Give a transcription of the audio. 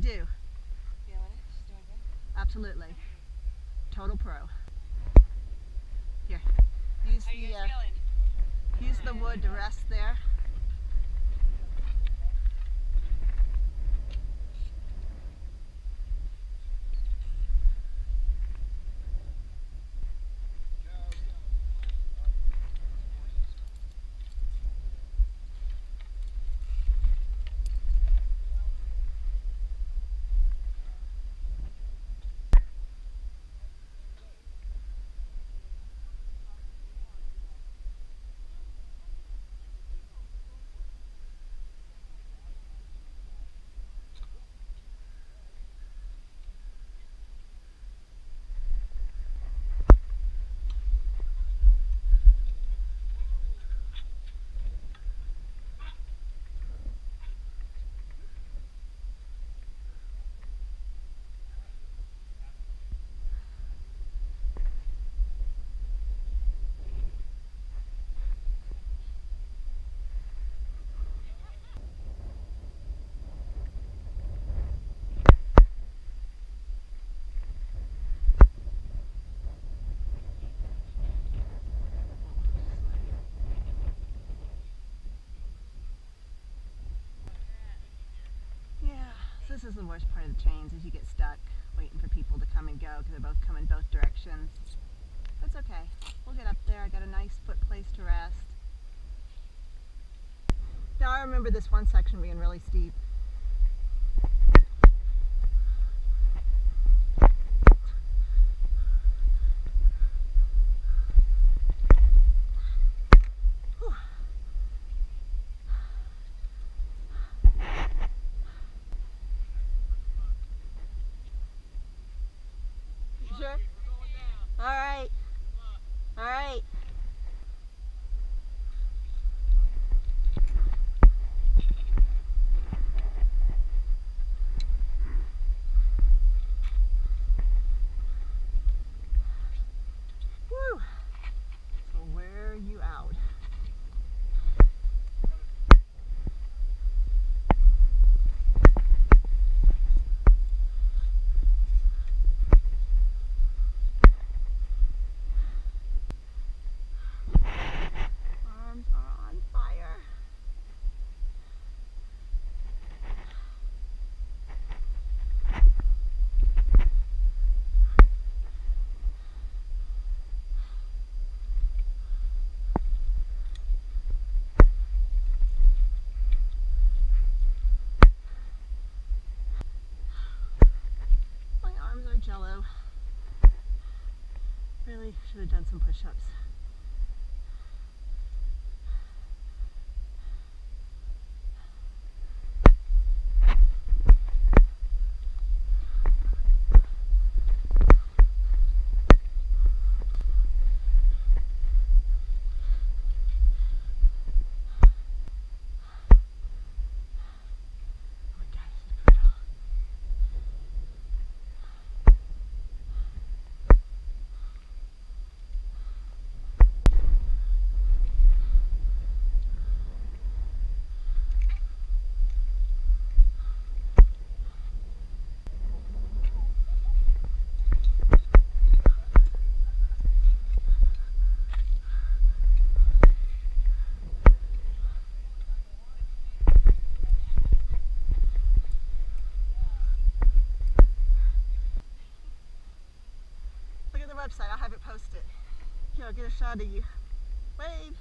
do. Feeling it? She's doing good. Absolutely. Total pro. Here. Use you the uh, use the wood to rest there. This is the worst part of the chains is you get stuck waiting for people to come and go because they're both coming both directions. That's okay. We'll get up there. I got a nice foot place to rest. Now I remember this one section being really steep. Sure. All right. All right. Done some push-ups. Website. I'll have it posted. Here, I'll get a shot of you. Wave.